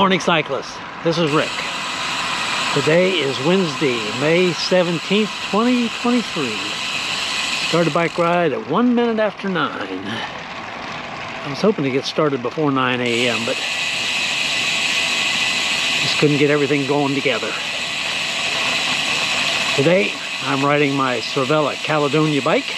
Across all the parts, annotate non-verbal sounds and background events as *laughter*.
morning cyclists. This is Rick. Today is Wednesday, May 17th, 2023. Started bike ride at one minute after nine. I was hoping to get started before 9 a.m., but just couldn't get everything going together. Today, I'm riding my Cervelo Caledonia bike.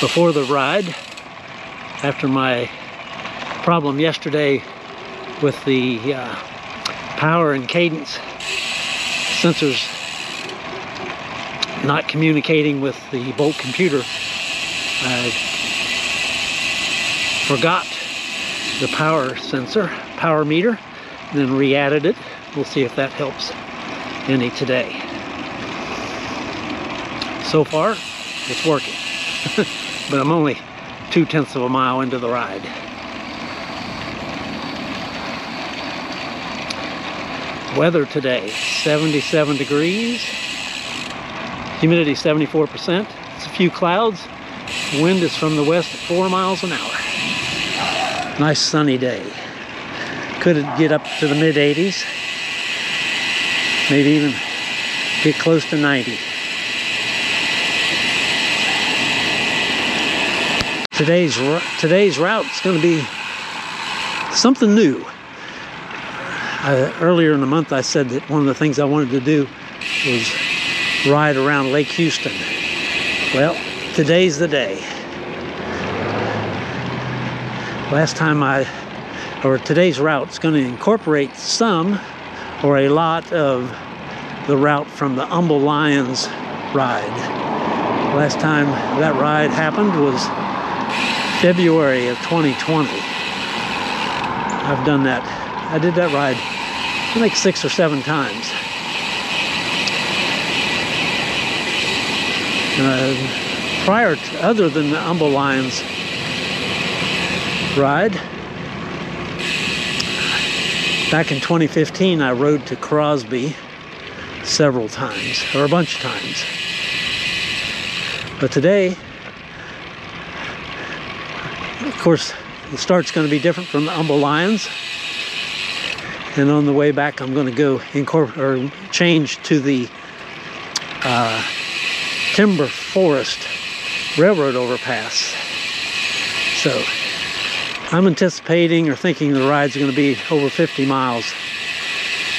Before the ride after my problem yesterday with the uh, power and cadence sensors not communicating with the Bolt computer. I forgot the power sensor power meter then re-added it. We'll see if that helps any today. So far it's working *laughs* but I'm only two tenths of a mile into the ride. Weather today, 77 degrees, humidity 74%, it's a few clouds, wind is from the west at four miles an hour. Nice sunny day. Could get up to the mid 80s, maybe even get close to 90. Today's today's route is going to be something new. Uh, earlier in the month, I said that one of the things I wanted to do was ride around Lake Houston. Well, today's the day. Last time I, or today's route is going to incorporate some or a lot of the route from the Humble Lions ride. Last time that ride happened was February of 2020. I've done that. I did that ride I think six or seven times. Uh, prior to, other than the Humble Lions ride, back in 2015 I rode to Crosby several times, or a bunch of times. But today of course, the start's going to be different from the Humble Lions. And on the way back, I'm going to go incorporate or change to the uh, Timber Forest Railroad overpass. So I'm anticipating or thinking the ride's going to be over 50 miles.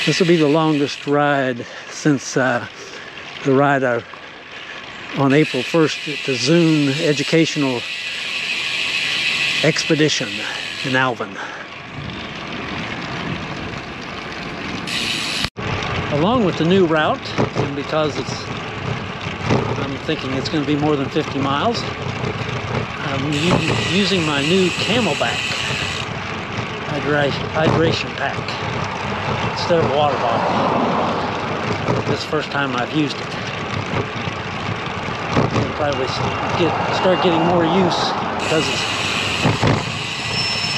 This will be the longest ride since uh, the ride I, on April 1st at the Zune Educational expedition in Alvin. Along with the new route, and because it's, I'm thinking it's going to be more than 50 miles, I'm using my new hydration hydration pack instead of a water bottle. This first time I've used it. I'll probably get, start getting more use because it's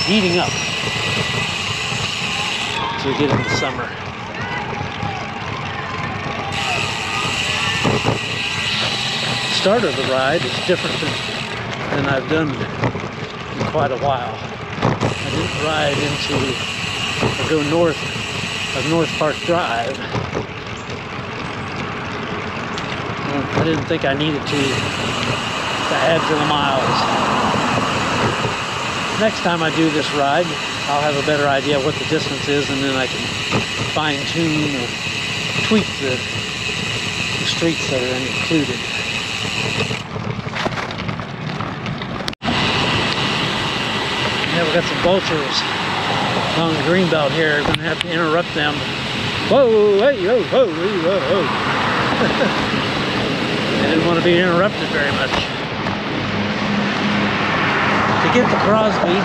heating up as we get into summer. start of the ride is different than, than I've done in quite a while. I didn't ride into or go north of North Park Drive. I didn't think I needed to to add to the miles next time I do this ride, I'll have a better idea of what the distance is and then I can fine tune or tweak the, the streets that are included. Yeah, we've got some vultures along the green belt here. We're going to have to interrupt them. Whoa, hey, whoa, whoa, whoa, *laughs* whoa. I didn't want to be interrupted very much get to Crosby,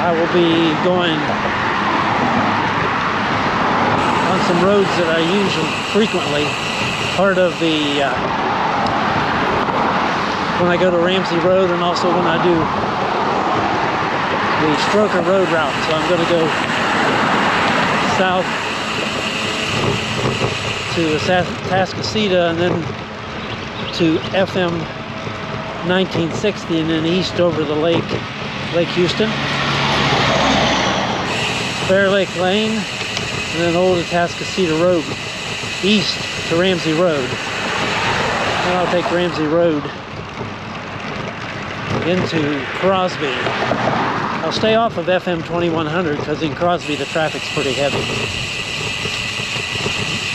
I will be going on some roads that I use frequently. Part of the, uh, when I go to Ramsey Road and also when I do the Stroker Road route. So I'm going to go south to to Atascocita and then to FM 1960 and then east over the lake, Lake Houston. Fair Lake Lane and then Old Atascocita Road east to Ramsey Road. Then I'll take Ramsey Road into Crosby. I'll stay off of FM 2100 because in Crosby the traffic's pretty heavy.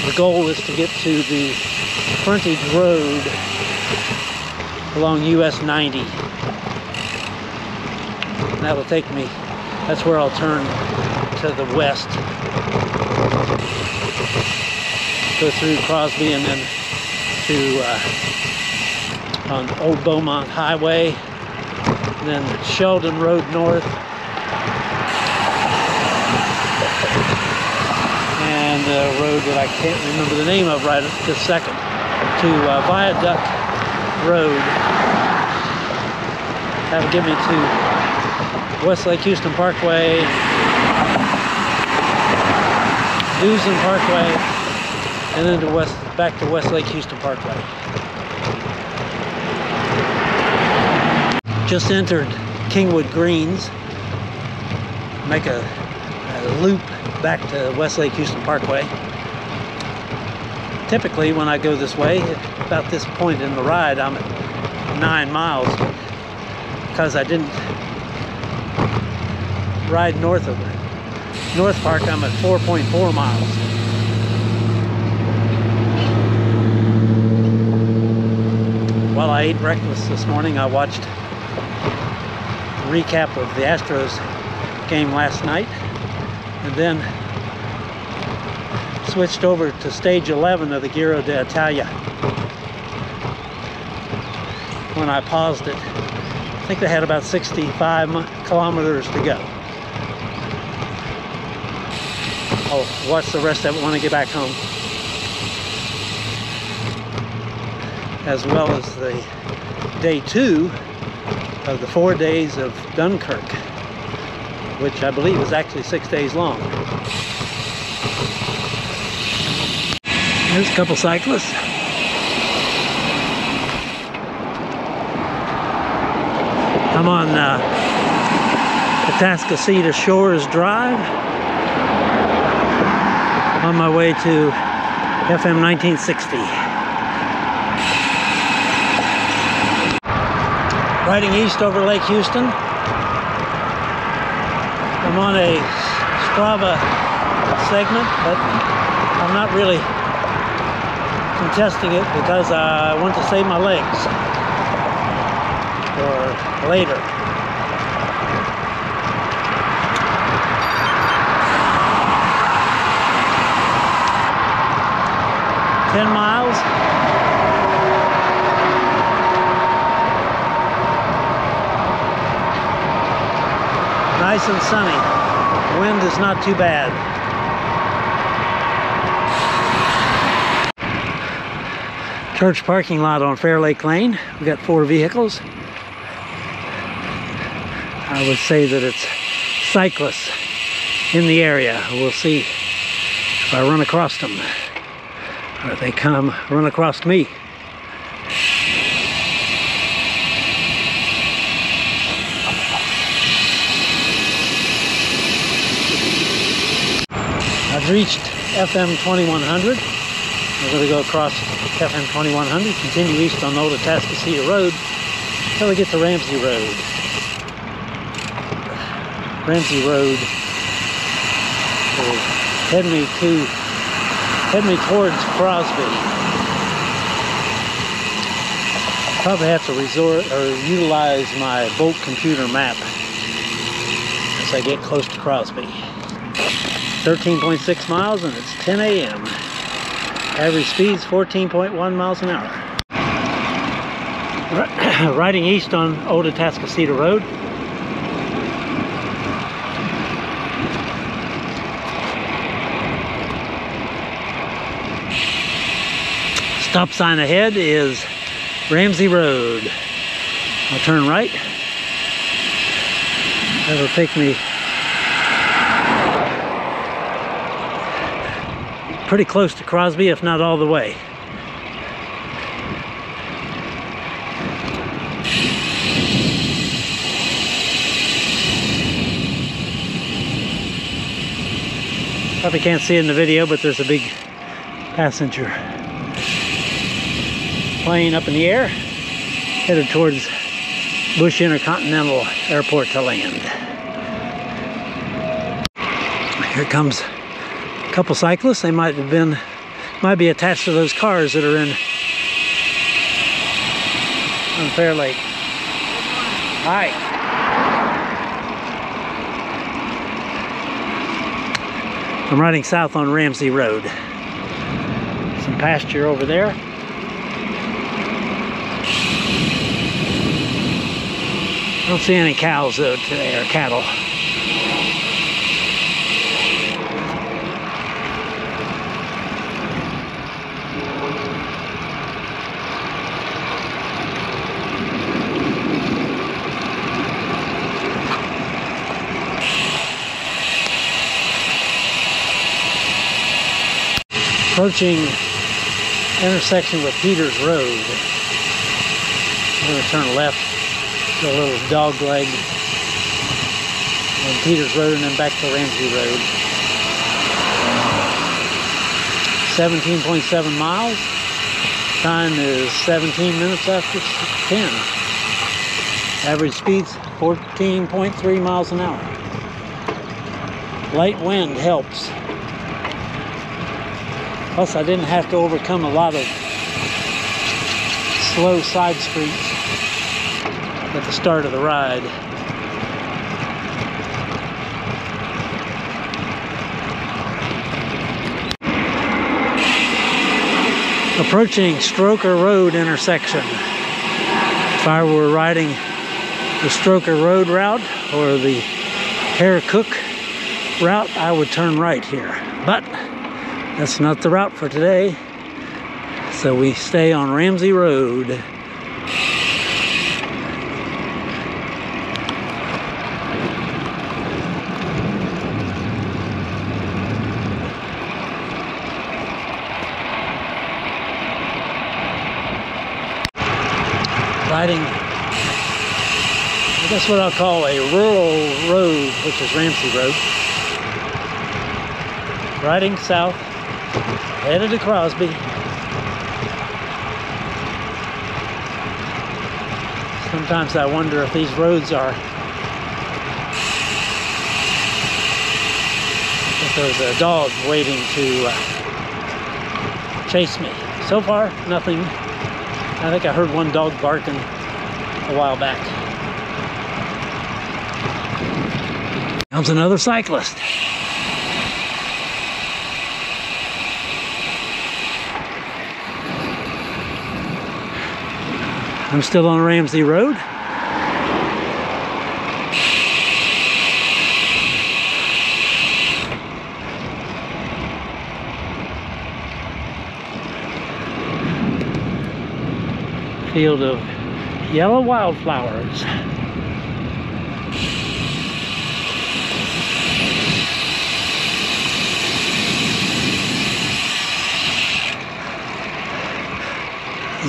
The goal is to get to the frontage road along US 90. And that will take me, that's where I'll turn to the west. Go through Crosby and then to uh, on Old Beaumont Highway then Sheldon Road North. And the road that I can't remember the name of right this second to uh, Viaduct Road. That'll get me to Westlake Houston Parkway, Duessen Parkway, and then to West back to Westlake Houston Parkway. just entered Kingwood Greens. Make a, a, loop back to Westlake Houston Parkway. Typically when I go this way, about this point in the ride, I'm at nine miles because I didn't ride north of it. North Park, I'm at 4.4 miles. While I ate breakfast this morning, I watched a recap of the Astros game last night and then switched over to stage 11 of the Giro d'Italia when I paused it. I think they had about 65 kilometers to go. I'll watch the rest of it when I get back home. As well as the day two of the four days of Dunkirk, which I believe is actually six days long. There's a couple cyclists. I'm on uh, Atascocita Shores Drive on my way to FM 1960. riding east over Lake Houston. I'm on a Strava segment, but I'm not really contesting it because I want to save my legs for later. Ten miles. Nice and sunny. Wind is not too bad. Church parking lot on Fair Lake Lane. We got four vehicles. I would say that it's cyclists in the area. We'll see if I run across them or if they come run across me. I've reached FM 2100. We're going to go across FM 2100, continue east on Old Atascocita Road until we get to Ramsey Road. Ramsey Road will head me to head me towards Crosby. I'll probably have to resort or utilize my Bolt computer map as I get close to Crosby. 13.6 miles and it's 10 a.m. Average speed's 14.1 miles an hour. *clears throat* Riding east on Old Atascocita Road. Stop sign ahead is Ramsey Road. I'll turn right. That'll take me pretty close to Crosby, if not all the way. Probably can't see in the video, but there's a big passenger plane up in the air, headed towards Bush Intercontinental Airport to land. Here comes couple cyclists. They might have been, might be attached to those cars that are in on Fair Lake. I'm riding south on Ramsey Road. Some pasture over there. I don't see any cows though today, or cattle. Approaching intersection with Peters Road. I'm going to turn left to a little dog leg on Peters Road and then back to Ramsey Road. 17.7 miles. Time is 17 minutes after 10. Average speed's 14.3 miles an hour. Light wind helps. Plus, I didn't have to overcome a lot of slow side streets at the start of the ride. Approaching Stroker Road intersection. If I were riding the Stroker Road route or the Hare Cook route, I would turn right here. But that's not the route for today. So we stay on Ramsey Road. Riding, guess what I'll call a rural road, which is Ramsey Road. Riding south headed to Crosby. Sometimes I wonder if these roads are if there's a dog waiting to uh, chase me. So far, nothing. I think I heard one dog barking a while back. Comes another cyclist. I'm still on Ramsey Road. Field of yellow wildflowers.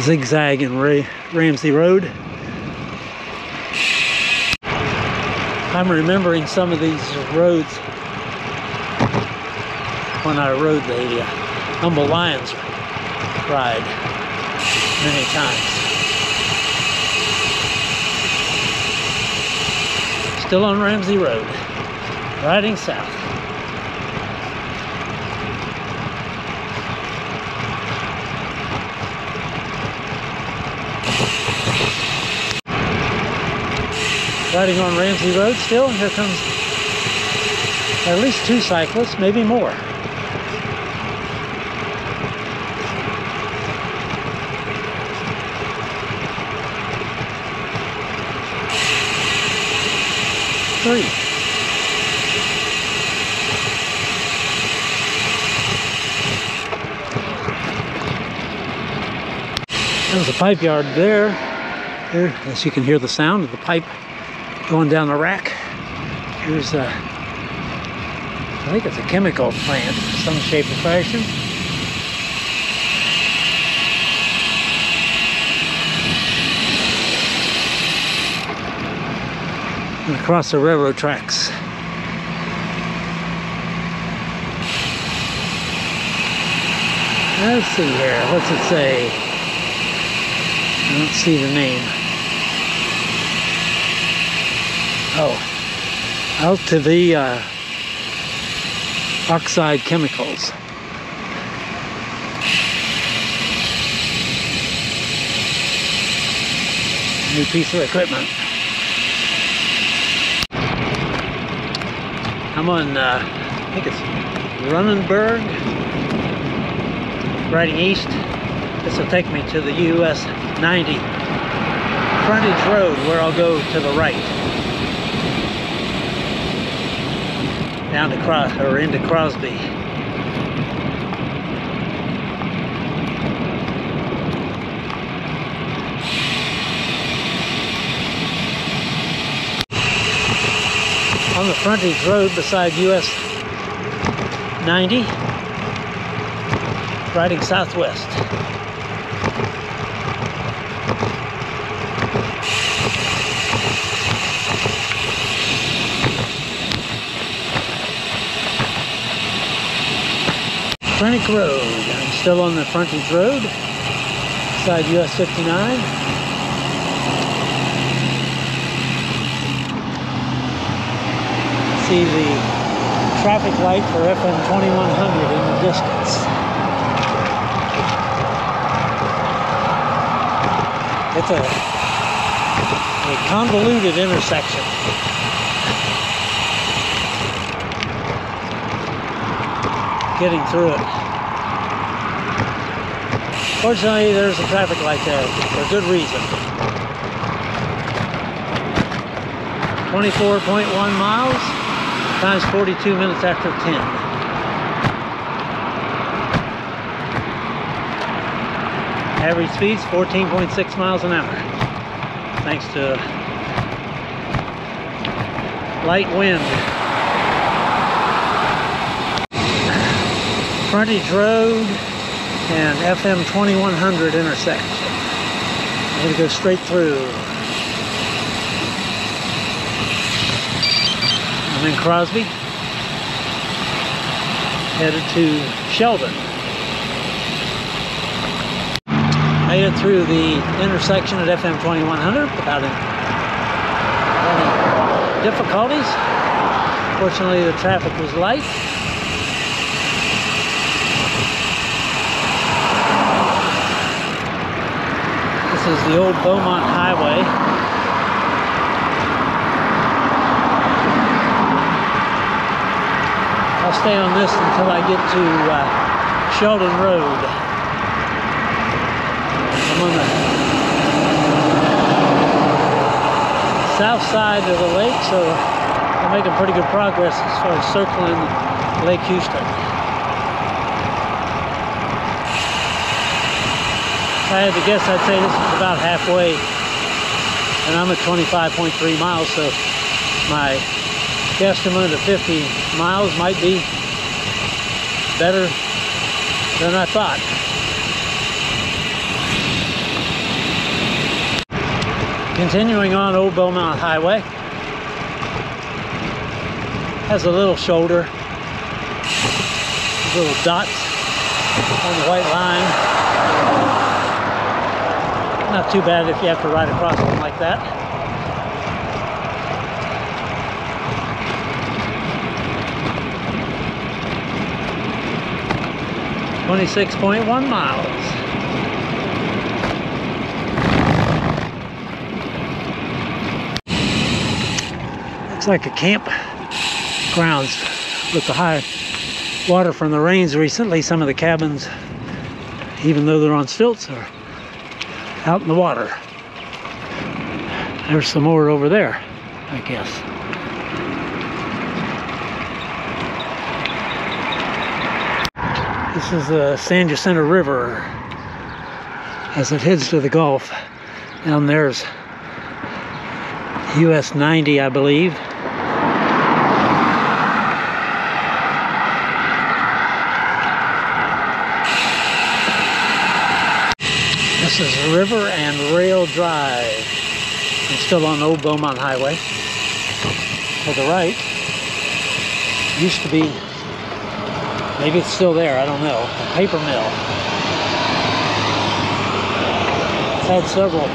Zigzag in Ray, Ramsey Road. I'm remembering some of these roads when I rode the uh, Humble Lions ride many times. Still on Ramsey Road, riding south. Riding on Ramsey Road still, here comes at least two cyclists, maybe more. Three. There's a pipe yard there. There, as you can hear the sound of the pipe going down the rack. Here's a, I think it's a chemical plant some shape or fashion. And across the railroad tracks. Let's see here, what's it say? I don't see the name. Oh, Altivia Oxide Chemicals. New piece of equipment. I'm on, uh, I think it's Runnenberg, riding east. This will take me to the US 90 frontage road where I'll go to the right. Down to Cros or into Crosby. on the frontage road beside US 90, riding southwest. Frontage Road. I'm still on the frontage road, beside US 59. see the traffic light for FM 2100 in the distance. It's a, a convoluted intersection. Getting through it. Fortunately, there's a traffic light there for good reason. 24.1 miles times 42 minutes after 10. Average speeds 14.6 miles an hour. Thanks to light wind. Frontage Road and FM 2100 intersection. I'm going to go straight through. I'm in Crosby, headed to Sheldon. Made it through the intersection at FM 2100 without any difficulties. Fortunately, the traffic was light. Is the old Beaumont Highway. I'll stay on this until I get to uh, Sheldon Road. I'm on the south side of the lake, so I'm making pretty good progress as far as circling Lake Houston. I had to guess, I'd say this is about halfway, and I'm at 25.3 miles, so my guesstimate of 50 miles might be better than I thought. Continuing on Old Beaumont Highway. Has a little shoulder. Little dots on the white line. Not too bad if you have to ride across one like that. 26.1 miles. Looks like a camp grounds with the high water from the rains recently. Some of the cabins, even though they're on stilts, are out in the water. There's some more over there, I guess. This is the San Jacinto River as it heads to the Gulf. Down there's US 90, I believe. This is River and Rail Drive. I'm still on Old Beaumont Highway. to the right used to be, maybe it's still there, I don't know, a paper mill. It's had several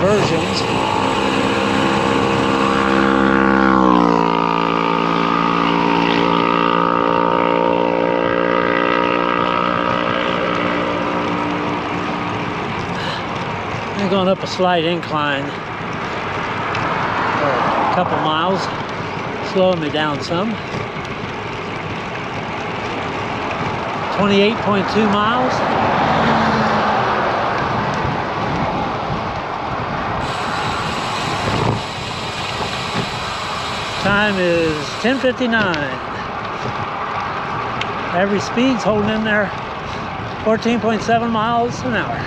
versions. Going up a slight incline a couple miles, slowing me down some. 28.2 miles. Time is 10.59. Average speed's holding in there 14.7 miles an hour.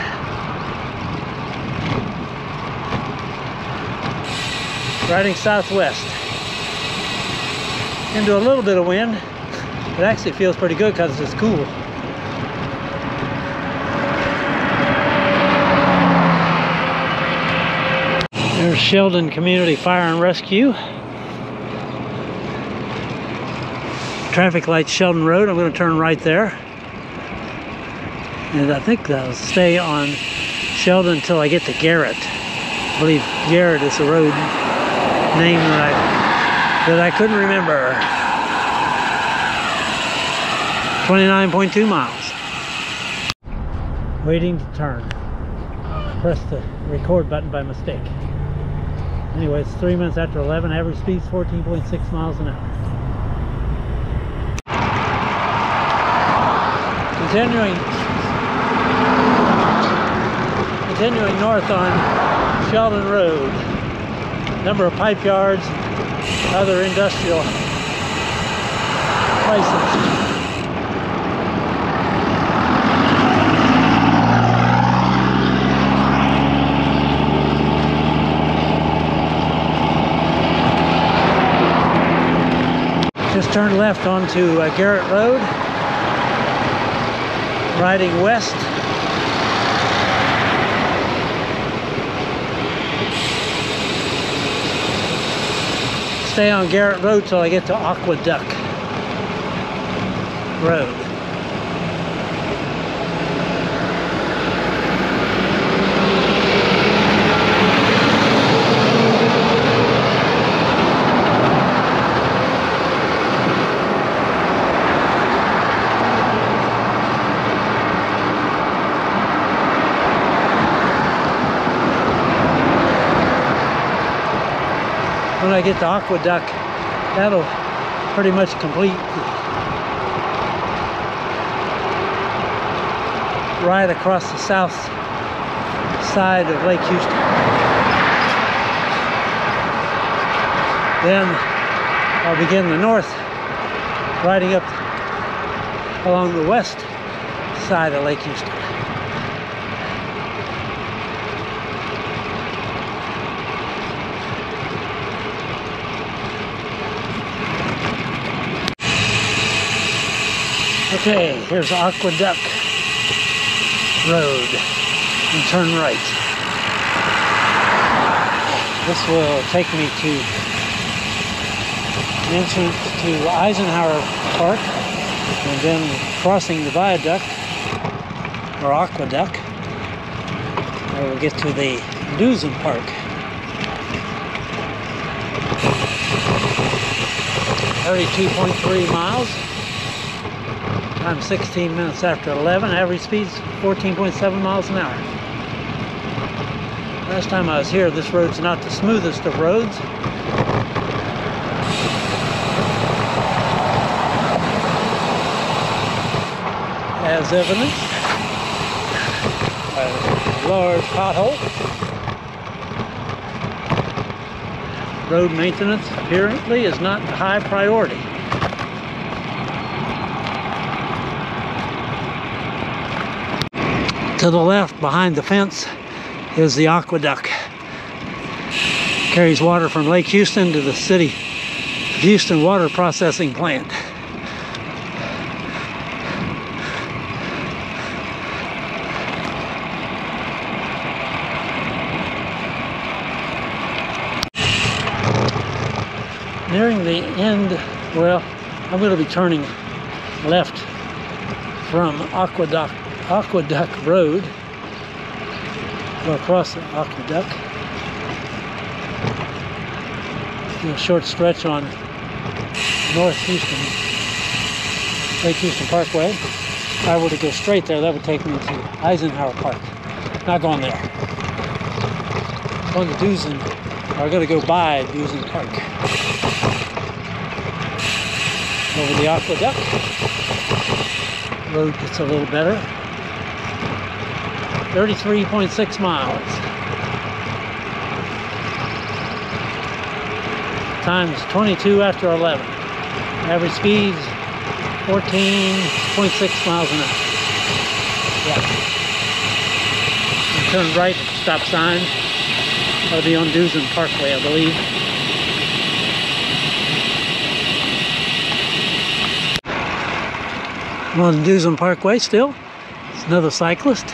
Riding southwest. Into a little bit of wind. It actually feels pretty good because it's cool. There's Sheldon Community Fire and Rescue. Traffic light Sheldon Road. I'm going to turn right there. And I think I'll stay on Sheldon until I get to Garrett. I believe Garrett is the road name that I, that I couldn't remember. 29.2 miles. Waiting to turn. Press the record button by mistake. Anyway, it's three minutes after 11. Average speed is 14.6 miles an hour. Continuing, continuing north on Sheldon Road number of pipe yards, other industrial places. Just turned left onto uh, Garrett Road, riding west stay on Garrett Road till I get to Aqueduct Road. When I get to Aqueduct, that'll pretty much complete right across the south side of Lake Houston. Then I'll begin the north, riding up along the west side of Lake Houston. Okay, here's Aqueduct Road and turn right. This will take me to entrance to Eisenhower Park and then crossing the viaduct or aqueduct I will get to the Duessen Park. Thirty-two point three miles. I'm 16 minutes after 11. Average speed's 14.7 miles an hour. Last time I was here, this road's not the smoothest of roads. As evidence, a large pothole. Road maintenance apparently is not a high priority. To the left, behind the fence, is the aqueduct. Carries water from Lake Houston to the city Houston Water Processing Plant. nearing the end, well, I'm going to be turning left from Aqueduct, Aqueduct Road. Go across the Aqueduct. Do a short stretch on North Houston, Lake Houston Parkway. If I were to go straight there, that would take me to Eisenhower Park. Not going there. Going to Duessen, or going to go by Duessen Park. Over the aqueduct. Road gets a little better. 33.6 miles. Times 22 after 11. Average speeds 14.6 miles an hour. Yeah. Turn right at stop sign. That'll be on Duessen Parkway, I believe. I'm on Duessen Parkway still. It's another cyclist.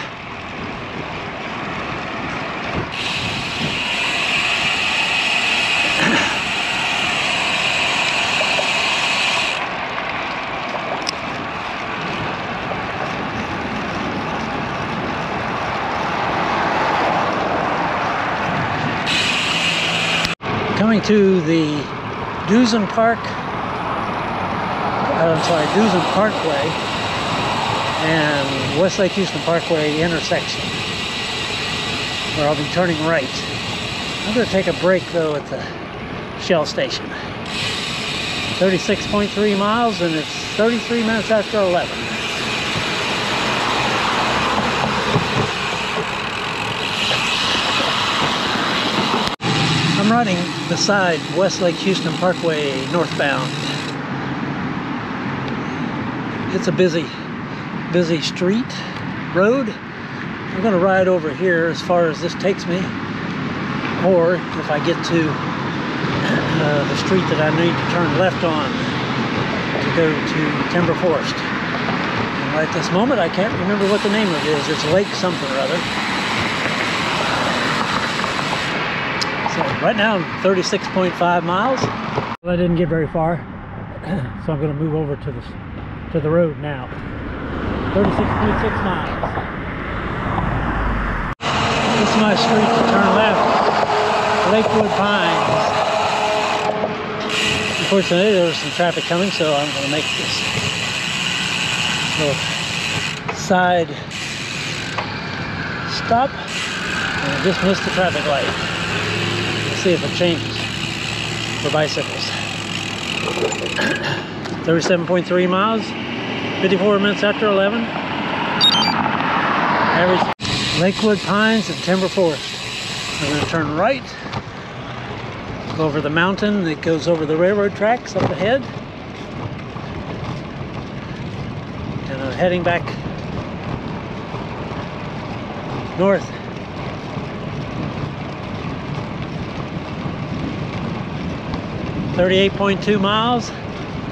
Coming to the Duessen Park, I'm sorry, Duessen Parkway and West Lake Houston Parkway intersection where I'll be turning right. I'm going to take a break though at the Shell station. 36.3 miles and it's 33 minutes after 11. Riding beside West Lake Houston Parkway northbound. It's a busy, busy street, road. I'm going to ride over here as far as this takes me. Or if I get to uh, the street that I need to turn left on to go to Timber Forest. And right this moment, I can't remember what the name of it is. It's Lake something or other. Right now I'm 36.5 miles. I didn't get very far, *clears throat* so I'm going to move over to the to the road now. 36.6 miles. This is my street to turn left. Lakewood Pines. Unfortunately, there was some traffic coming, so I'm going to make this little side stop. And I just missed the traffic light. See if it changes for bicycles. *coughs* 37.3 miles, 54 minutes after 11. Average Lakewood Pines and Timber Forest. I'm to turn right, go over the mountain that goes over the railroad tracks up ahead. And I'm heading back north. Thirty-eight point two miles.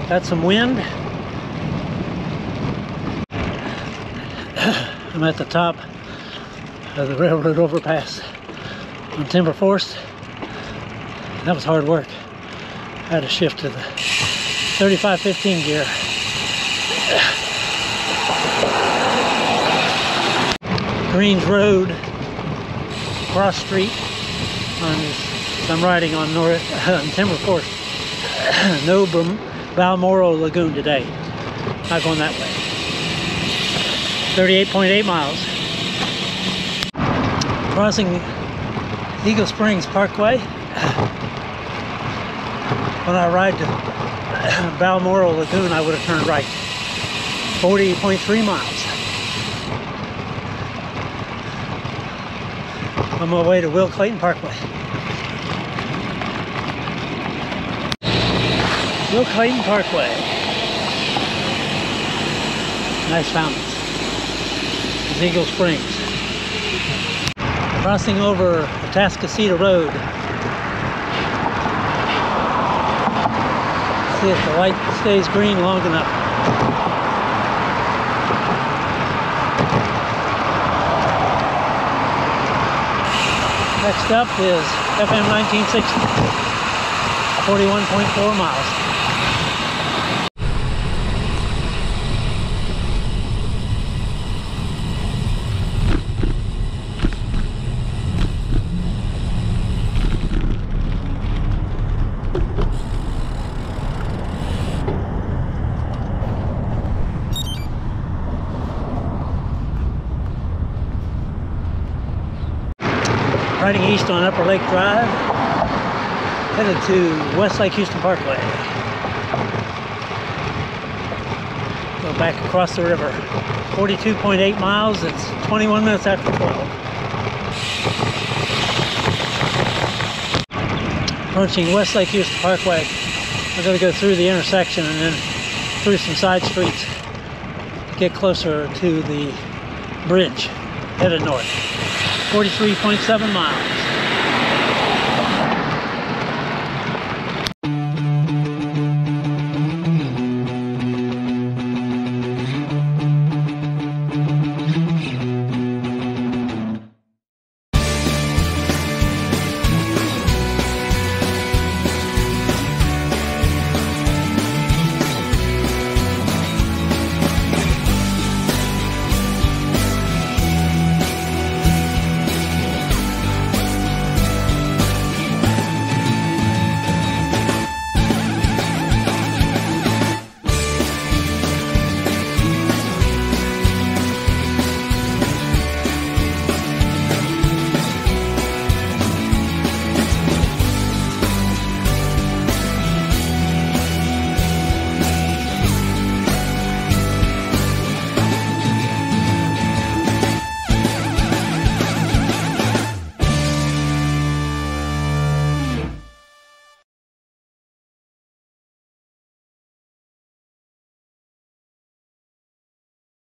Got some wind. I'm at the top of the railroad overpass on Timber Forest. That was hard work. I had to shift to the 3515 gear. Greens Road, cross street. On I'm riding on North *laughs* on Timber Forest. *clears throat* no Balmoral Lagoon today. Not going that way. 38.8 miles. Crossing Eagle Springs Parkway. *clears throat* When I ride to *clears throat* Balmoral Lagoon, I would have turned right. 40.3 miles. On my way to Will Clayton Parkway. Will Clayton Parkway. Nice fountains. It's Eagle Springs. Crossing over Atascocita Road. See if the light stays green long enough. Next up is FM 1960. 41.4 miles. Riding east on Upper Lake Drive, headed to West Lake Houston Parkway. Go back across the river. 42.8 miles, it's 21 minutes after 12. Approaching West Lake Houston Parkway, we're going to go through the intersection and then through some side streets, to get closer to the bridge, headed north. 43.7 miles.